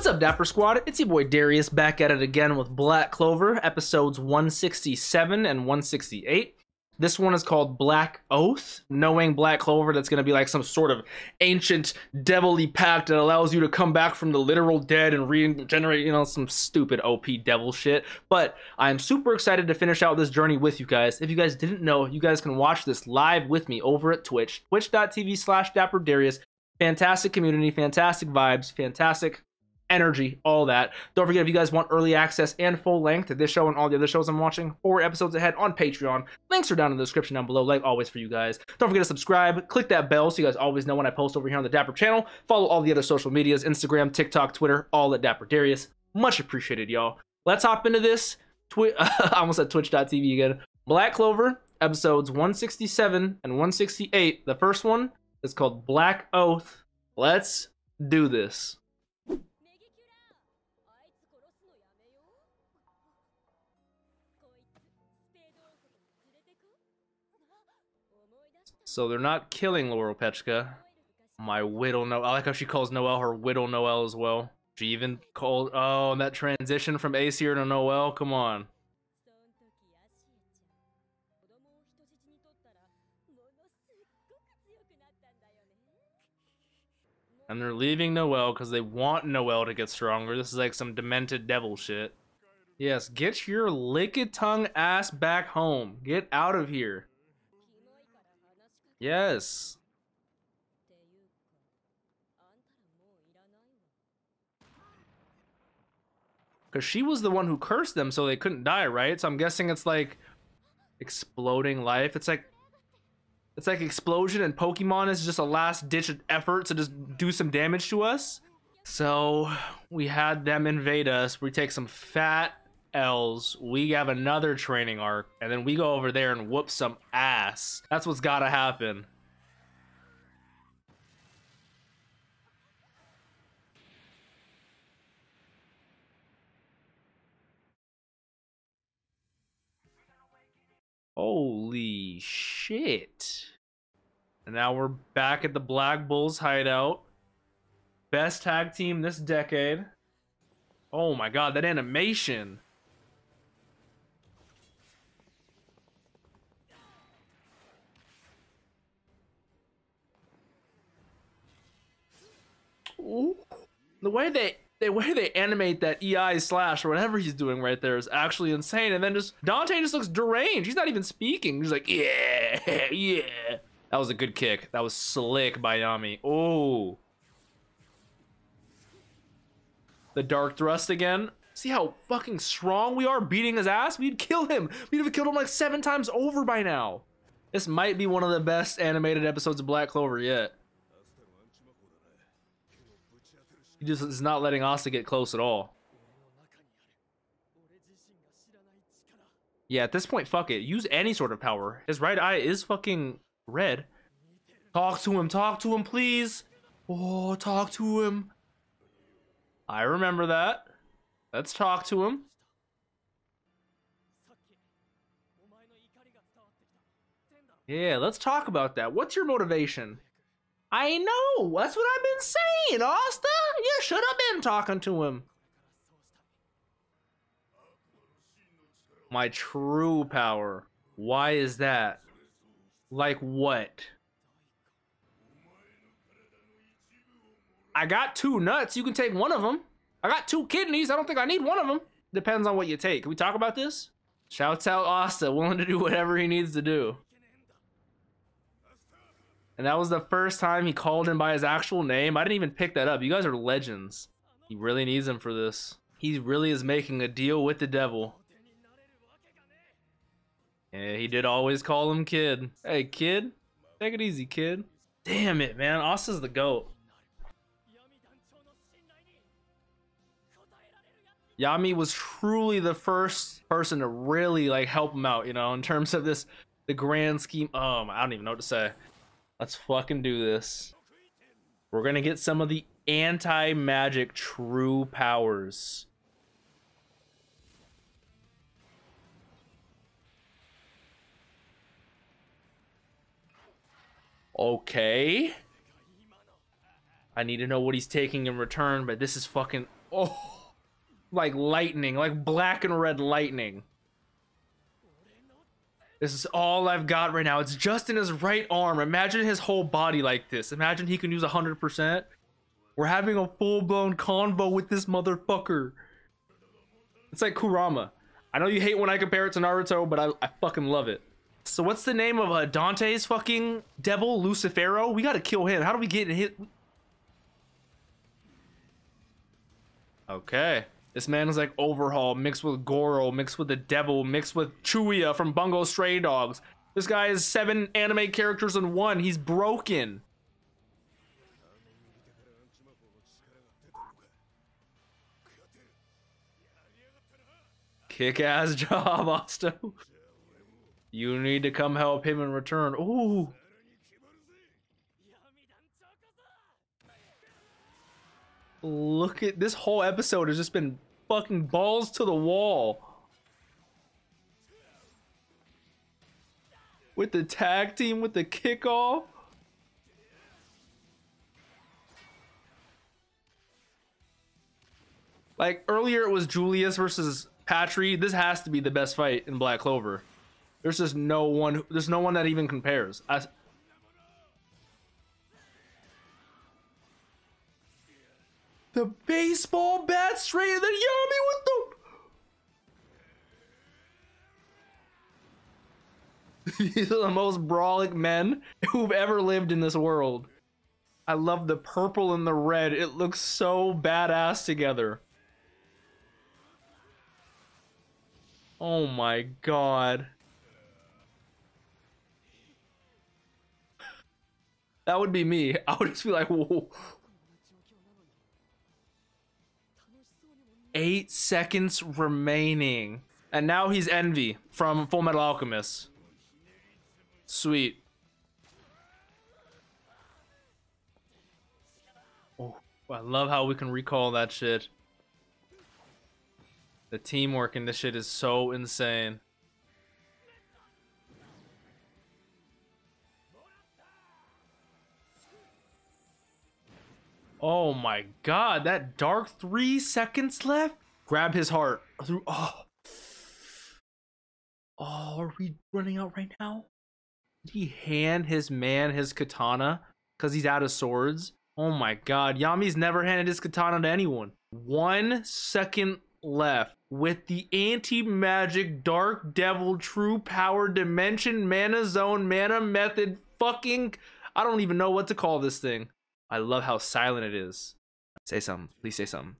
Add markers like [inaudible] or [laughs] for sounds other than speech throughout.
What's up, Dapper Squad? It's your boy Darius back at it again with Black Clover, episodes 167 and 168. This one is called Black Oath, knowing Black Clover that's going to be like some sort of ancient devilly pact that allows you to come back from the literal dead and regenerate, you know, some stupid OP devil shit. But I'm super excited to finish out this journey with you guys. If you guys didn't know, you guys can watch this live with me over at Twitch, twitch.tv slash dapperdarius. Fantastic community, fantastic vibes, fantastic energy, all that. Don't forget if you guys want early access and full length to this show and all the other shows I'm watching, four episodes ahead on Patreon. Links are down in the description down below, like always for you guys. Don't forget to subscribe, click that bell so you guys always know when I post over here on the Dapper channel. Follow all the other social medias, Instagram, TikTok, Twitter, all at Dapper Darius. Much appreciated, y'all. Let's hop into this. Twi- [laughs] I almost said twitch.tv again. Black Clover, episodes 167 and 168. The first one is called Black Oath. Let's do this. So they're not killing Loropechika. My Widow Noelle. I like how she calls Noelle her Widow Noelle as well. She even called. Oh, and that transition from Acier to Noelle. Come on. And they're leaving Noelle because they want Noelle to get stronger. This is like some demented devil shit. Yes, get your licked tongue ass back home. Get out of here. Yes. Because she was the one who cursed them so they couldn't die, right? So I'm guessing it's like exploding life. It's like it's like explosion and Pokemon is just a last ditch effort to just do some damage to us. So we had them invade us. We take some fat L's. We have another training arc, and then we go over there and whoop some ass. That's what's gotta happen. Holy shit. And now we're back at the Black Bulls hideout. Best tag team this decade. Oh my god, that animation. The way they the way they animate that EI slash or whatever he's doing right there is actually insane. And then just Dante just looks deranged. He's not even speaking. He's like, yeah, [laughs] yeah. That was a good kick. That was slick by Yami. Oh. The dark thrust again. See how fucking strong we are beating his ass? We'd kill him. We'd have killed him like seven times over by now. This might be one of the best animated episodes of Black Clover yet. He just is not letting Asta get close at all. Yeah, at this point, fuck it. Use any sort of power. His right eye is fucking red. Talk to him. Talk to him, please. Oh, talk to him. I remember that. Let's talk to him. Yeah, let's talk about that. What's your motivation? I know. That's what I've been saying, Asta. You should have been talking to him. My true power. Why is that? Like what? I got two nuts. You can take one of them. I got two kidneys. I don't think I need one of them. Depends on what you take. Can we talk about this? Shouts out Asta, willing to do whatever he needs to do. And that was the first time he called him by his actual name. I didn't even pick that up. You guys are legends. He really needs him for this. He really is making a deal with the devil. Yeah, he did always call him kid. Hey, kid. Take it easy, kid. Damn it, man. Asta's the GOAT. Yami was truly the first person to really like help him out, you know, in terms of this the grand scheme. Um, I don't even know what to say. Let's fucking do this. We're gonna get some of the anti-magic true powers. Okay. I need to know what he's taking in return, but this is fucking... Oh, like lightning, like black and red lightning. This is all I've got right now. It's just in his right arm. Imagine his whole body like this. Imagine he can use 100%. We're having a full-blown convo with this motherfucker. It's like Kurama. I know you hate when I compare it to Naruto, but I, I fucking love it. So what's the name of uh, Dante's fucking devil, Lucifero? We gotta kill him. How do we get hit? Okay. This man is like Overhaul mixed with Goro, mixed with the devil, mixed with Chuya from Bungo Stray Dogs. This guy is seven anime characters in one. He's broken. Kick ass [laughs] job, Asta. You need to come help him in return. Ooh. Look at this whole episode has just been fucking balls to the wall. With the tag team, with the kickoff. Like earlier it was Julius versus Patry. This has to be the best fight in Black Clover. There's just no one. There's no one that even compares. I, the baseball bat straight and then Yami with the. [laughs] These are the most brawling men who've ever lived in this world. I love the purple and the red. It looks so badass together. Oh my god. That would be me. [laughs] I would just be like, whoa. Eight seconds remaining. And now he's Envy from Full Metal Alchemist. Sweet. Oh, I love how we can recall that shit. The teamwork in this shit is so insane. Oh my god, that dark three seconds left? Grab his heart through. Oh. Oh, are we running out right now? Did he hand his man his katana because he's out of swords? Oh my god, Yami's never handed his katana to anyone. One second left with the anti-magic dark devil true power dimension mana zone mana method fucking I don't even know what to call this thing. I love how silent it is. Say something. Please say something.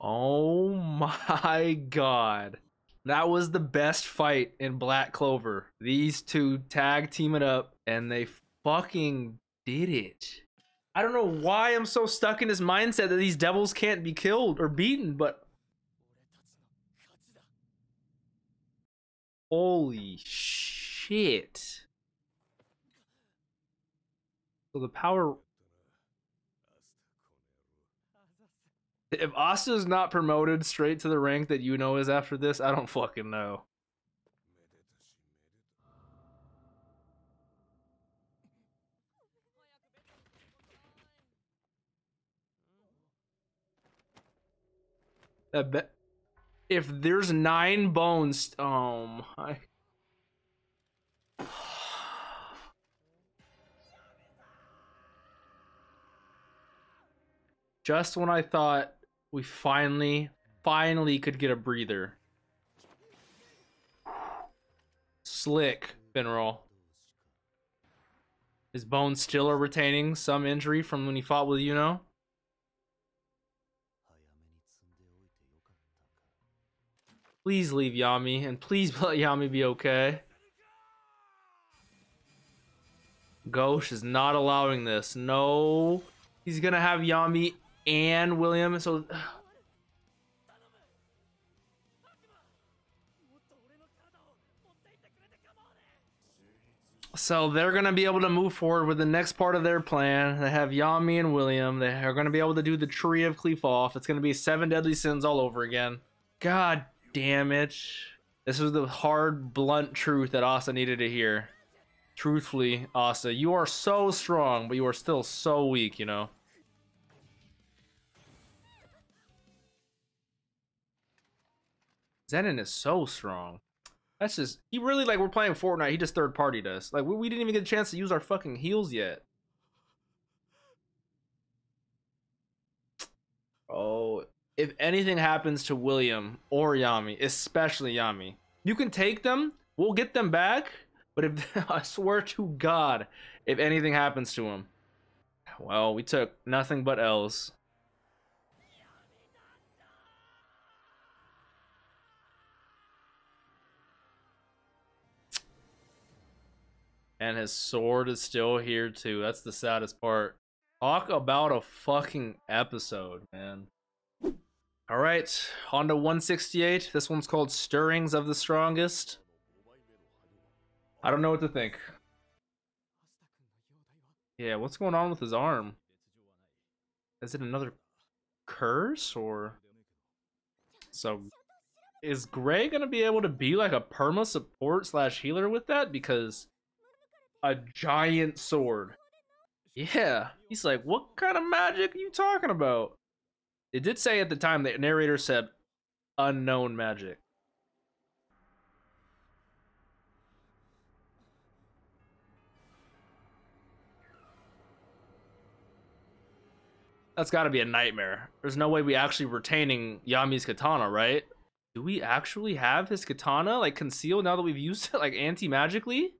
Oh my god. That was the best fight in Black Clover. These two tag team it up and they fucking did it. I don't know why I'm so stuck in this mindset that these devils can't be killed or beaten, but Holy shit. So the power. If Asta's not promoted straight to the rank that you know is after this, I don't fucking know. I bet if there's nine bones, um, oh my. Just when I thought we finally, finally could get a breather. Slick, Finral. His bones still are retaining some injury from when he fought with Yuno. Please leave Yami, and please [laughs] let Yami be okay. Gauche is not allowing this. No. He's gonna have Yami and William, so... [sighs] So they're going to be able to move forward with the next part of their plan. They have Yami and William. They are going to be able to do the Tree of Qliphoth. It's going to be seven deadly sins all over again. God damage. This was the hard, blunt truth that Asta needed to hear. Truthfully, Asta, you are so strong, but you are still so weak, you know? Zenon is so strong. That's just he really like we're playing Fortnite. He just third partied us. Like we, we didn't even get a chance to use our fucking heals yet. Oh, if anything happens to William or Yami, especially Yami, you can take them. We'll get them back. But if [laughs] I swear to God, if anything happens to him, well, we took nothing but L's. And his sword is still here too. That's the saddest part. Talk about a fucking episode, man. All right, on to 168. This one's called Stirrings of the Strongest. I don't know what to think. Yeah, what's going on with his arm? Is it another curse or so is Grey gonna be able to be like a perma support slash healer with that? Because a giant sword. Yeah. He's like, what kind of magic are you talking about? It did say at the time, the narrator said unknown magic. That's got to be a nightmare. There's no way we actually retaining Yami's katana, right? Do we actually have his katana like concealed now that we've used it like anti-magically?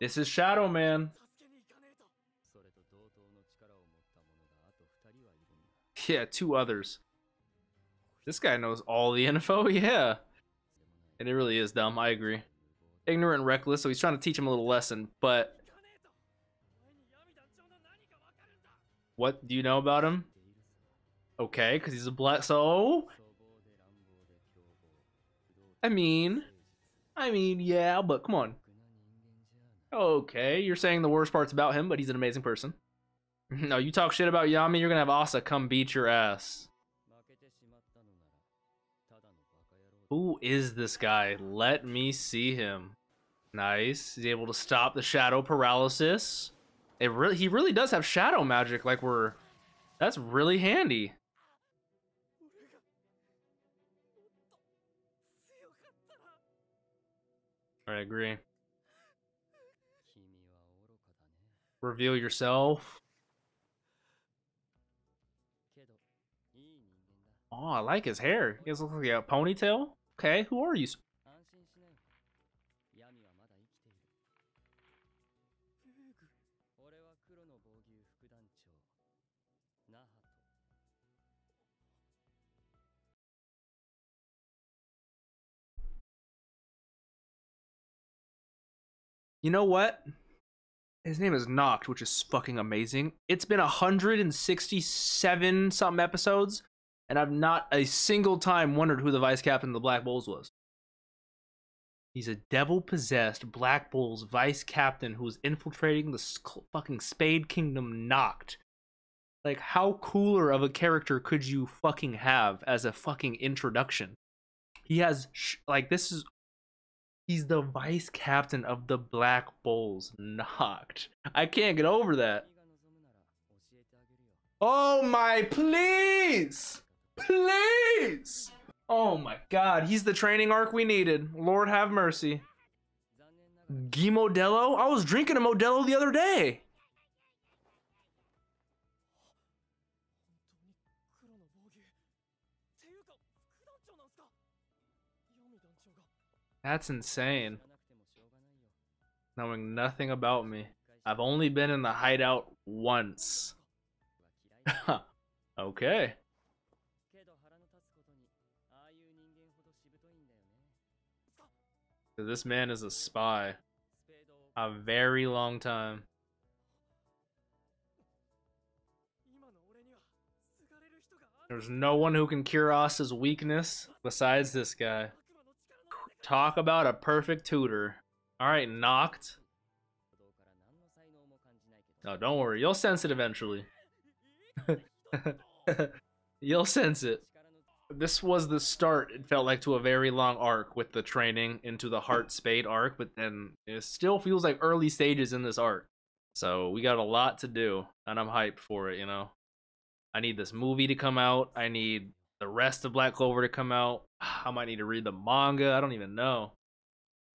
This is Shadow Man. [laughs] Yeah, two others. This guy knows all the [laughs] info, yeah. And it really is dumb, I agree. Ignorant and reckless, so he's trying to teach him a little lesson, but... What do you know about him? Okay, because he's a black... So... I mean... I mean, yeah, but come on. Okay, you're saying the worst parts about him, but he's an amazing person. [laughs] no, you talk shit about Yami, you're gonna have Asta come beat your ass. Who is this guy? Let me see him. Nice. He's able to stop the shadow paralysis. It really he really does have shadow magic like we're that's really handy. I agree. Reveal yourself. Oh, I like his hair. He has like a ponytail. Okay, who are you? You know what? His name is Noct, which is fucking amazing. It's been 167 something episodes, and I've not a single time wondered who the vice captain of the Black Bulls was. He's a devil possessed Black Bulls vice captain who is infiltrating the fucking Spade Kingdom Noct. Like, how cooler of a character could you fucking have as a fucking introduction? He has, like, this is He's the vice captain of the Black Bulls. Noct. I can't get over that. Oh my, please! Please! Oh my god, he's the training arc we needed. Lord have mercy. Gimodelo? I was drinking a Modelo the other day. That's insane. Knowing nothing about me. I've only been in the hideout once. [laughs] okay. This man is a spy. A very long time. There's no one who can cure Asta's weakness besides this guy. Talk about a perfect tutor. Alright, Noct. No, don't worry. You'll sense it eventually. [laughs] You'll sense it. This was the start. It felt like to a very long arc with the training into the Heart Spade arc, but then it still feels like early stages in this arc. So we got a lot to do, and I'm hyped for it. You know, I need this movie to come out. I need the rest of Black Clover to come out. [sighs] I might need to read the manga. I don't even know.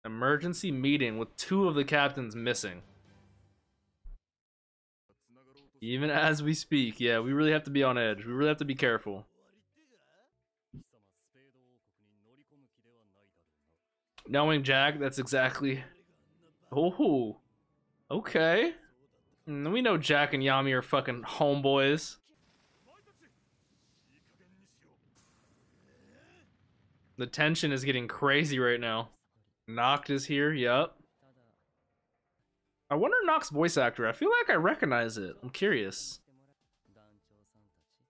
Emergency meeting with two of the captains missing. Even as we speak, yeah, we really have to be on edge. We really have to be careful. Knowing Jack, that's exactly. Oh, okay. Mm, we know Jack and Yami are fucking homeboys. The tension is getting crazy right now. Noct is here, yep. I wonder Noct's voice actor. I feel like I recognize it. I'm curious.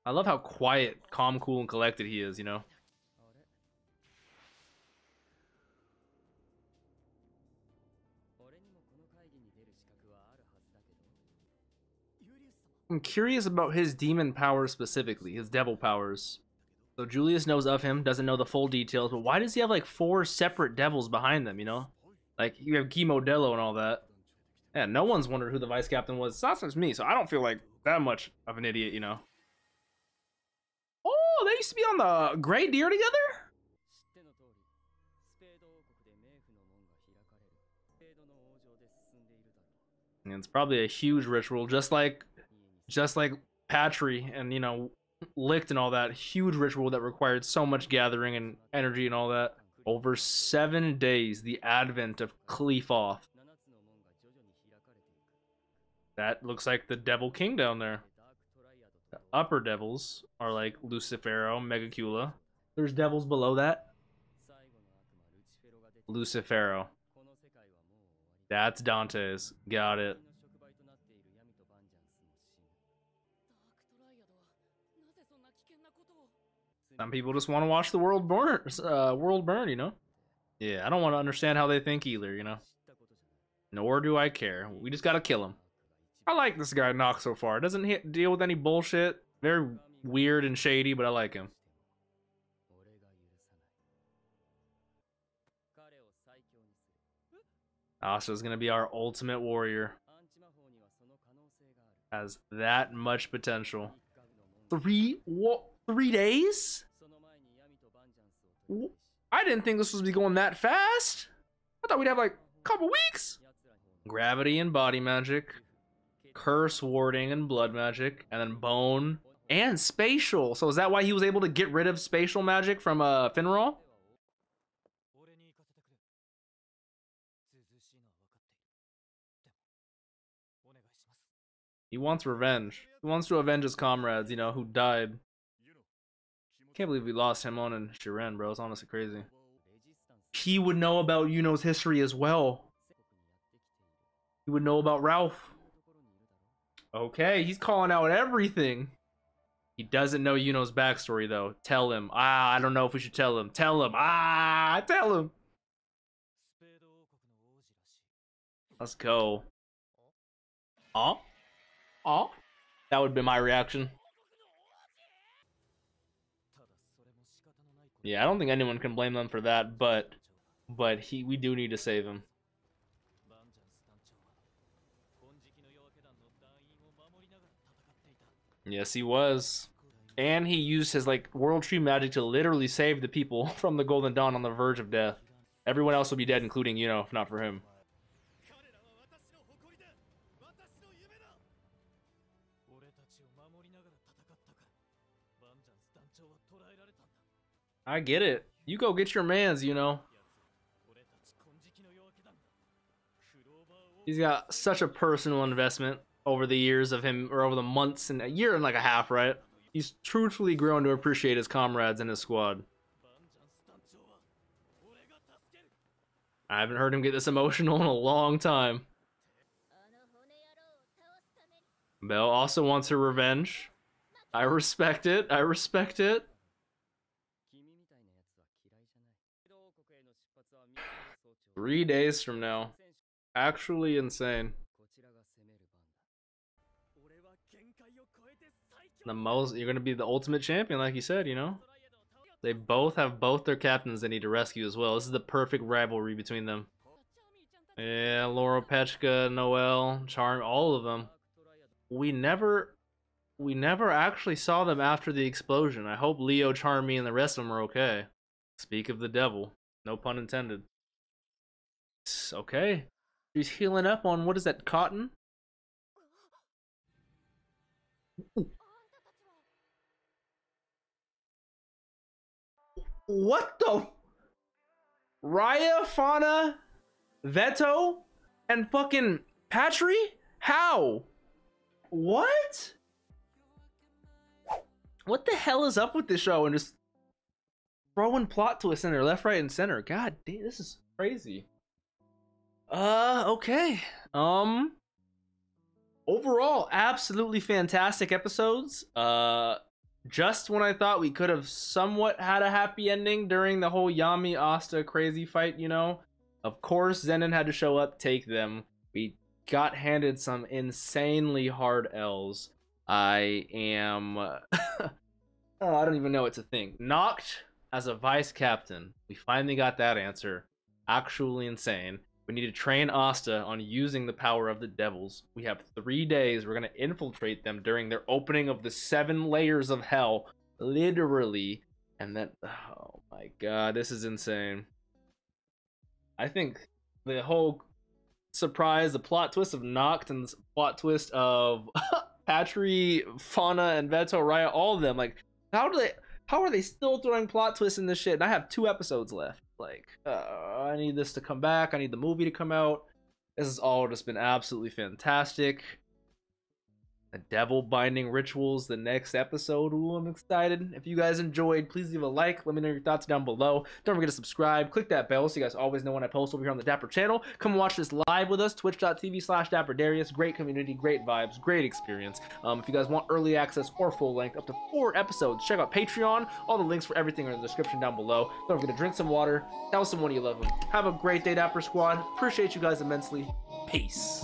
I love how quiet, calm, cool, and collected he is, you know? I'm curious about his demon powers specifically, his devil powers. So Julius knows of him, doesn't know the full details, but why does he have like four separate devils behind them, you know? Like you have Guy and all that. Yeah, no one's wondered who the vice captain was. It's not just me, so I don't feel like that much of an idiot, you know. Oh, they used to be on the Grey Deer together? And it's probably a huge ritual, just like just like Patry and you know Licht and all that huge ritual that required so much gathering and energy and all that. Over seven days, the advent of Qliphoth. That looks like the Devil King down there. The upper devils are like Lucifero, Megicula. There's devils below that. Lucifero. That's Dante's. Got it. Some people just want to watch the world burn, uh, world burn, you know. Yeah, I don't want to understand how they think either, you know. Nor do I care. We just gotta kill him. I like this guy Noct so far. Doesn't hit, deal with any bullshit. Very weird and shady, but I like him. Asta's gonna be our ultimate warrior. Has that much potential. Three what? Three days? I didn't think this was be going that fast. I thought we'd have like a couple weeks. Gravity and body magic, curse warding and blood magic, and then bone and spatial. So is that why he was able to get rid of spatial magic from uh Finral? He wants revenge. He wants to avenge his comrades, you know, who died. Can't believe we lost him on and Shiren, bro. It's honestly crazy. He would know about Yuno's history as well. He would know about Ralph. Okay, he's calling out everything. He doesn't know Yuno's backstory though. Tell him. Ah, I don't know if we should tell him. Tell him. Ah, tell him. Let's go. Oh? Oh? That would be my reaction. Yeah, I don't think anyone can blame them for that, but but he we do need to save him. Yes, he was. And he used his like world tree magic to literally save the people [laughs] from the Golden Dawn on the verge of death. Everyone else would be dead, including you know, if not for him. I get it. You go get your mans, you know. He's got such a personal investment over the years of him, or over the months and a year and like a half, right? He's truthfully grown to appreciate his comrades and his squad. I haven't heard him get this [laughs] emotional in a long time. Belle also wants her revenge. I respect it. I respect it. Three days from now. Actually insane. The most you're gonna be the ultimate champion, like you said, you know? They both have both their captains they need to rescue as well. This is the perfect rivalry between them. Yeah, Laura, Pechka, Noelle, Charm, all of them. We never, we never actually saw them after the explosion. I hope Leo, Charmy, and the rest of them are okay. Speak of the devil. No pun intended. Okay. She's healing up on, what is that, cotton? What the? Rhya, Fana, Vetto, and fucking Patry? How? What? What the hell is up with this show and just throwing plot twists in there left, right, and center? God damn, this is crazy. Uh, okay. Um, overall, absolutely fantastic episodes. Uh, just when I thought we could have somewhat had a happy ending during the whole Yami Asta crazy fight, you know, of course Zenon had to show up, take them. We got handed some insanely hard L's. I am. oh, [laughs] I don't even know it's a thing. Noct as a vice captain. We finally got that answer. Actually insane. We need to train Asta on using the power of the devils. We have three days. We're going to infiltrate them during their opening of the seven layers of hell. Literally. And then, oh my god, this is insane. I think the whole surprise, the plot twist of Noct and the plot twist of [laughs] Patry, Fana, and Vetto Rhya, all of them, like, how do they, how are they still throwing plot twists in this shit? And I have two episodes left. Like, uh, I need this to come back. I need the movie to come out. This has all just been absolutely fantastic devil binding rituals the next episode. Ooh i'm excited. If you guys enjoyed please leave a like. Let me know your thoughts down below. Don't forget to subscribe. Click that bell so you guys always know when i post over here on the dapper channel. Come watch this live with us twitch.tv slash dapper darius great community great vibes great experience. Um, if you guys want early access or full length up to four episodes check out patreon. All the links for everything are in the description down below. Don't forget to drink some water tell someone you love them have a great day dapper squad. Appreciate you guys immensely. Peace